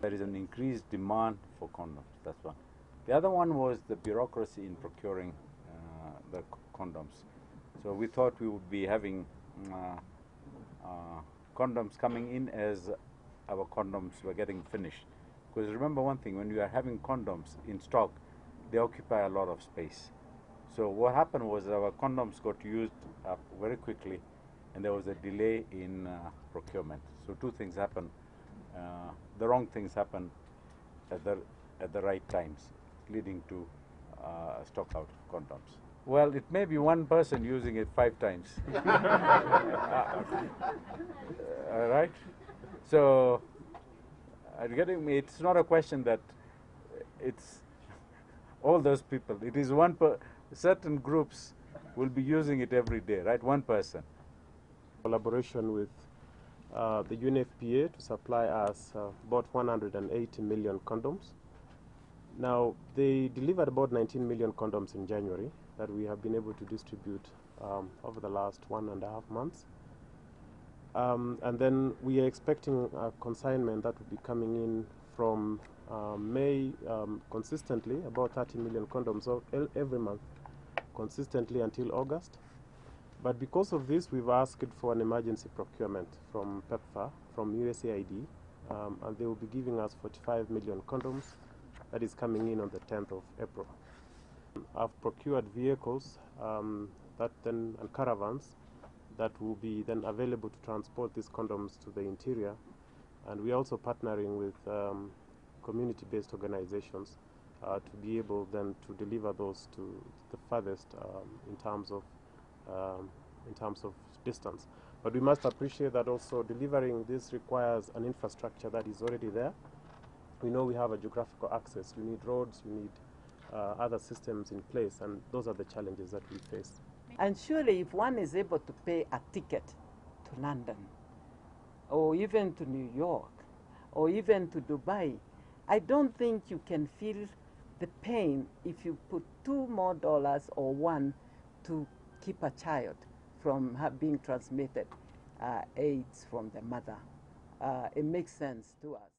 There is an increased demand for condoms. That's one. The other one was the bureaucracy in procuring uh, the condoms. So we thought we would be having uh, uh, condoms coming in as our condoms were getting finished. Because remember one thing, when you are having condoms in stock, they occupy a lot of space. So what happened was our condoms got used up very quickly, and there was a delay in uh, procurement. So two things happened. Uh, the wrong things happen at the at the right times, leading to uh, stock out of condoms. Well, it may be one person using it five times. All right. So, uh, getting me, it's not a question that it's all those people. It is one per certain groups will be using it every day, right? One person. Collaboration with uh, the UNFPA to supply us uh, about 180 million condoms. Now, they delivered about 19 million condoms in January that we have been able to distribute um, over the last one and a half months. Um, and then we are expecting a consignment that will be coming in from uh, May um, consistently, about 30 million condoms every month, consistently until August. But because of this, we've asked for an emergency procurement from PEPFAR, from USAID, um, and they will be giving us 45 million condoms. That is coming in on the 10th of April. I've procured vehicles um, that then and caravans that will be then available to transport these condoms to the interior. And we're also partnering with um, community-based organizations uh, to be able then to deliver those to the farthest um, in terms of um, in terms of distance. But we must appreciate that also delivering this requires an infrastructure that is already there. We know we have a geographical access. We need roads. We need uh, other systems in place, and those are the challenges that we face. And surely, if one is able to pay a ticket to London, or even to New York, or even to Dubai, I don't think you can feel the pain if you put two more dollars or one to keep a child from being transmitted uh, AIDS from the mother. Uh, it makes sense to us.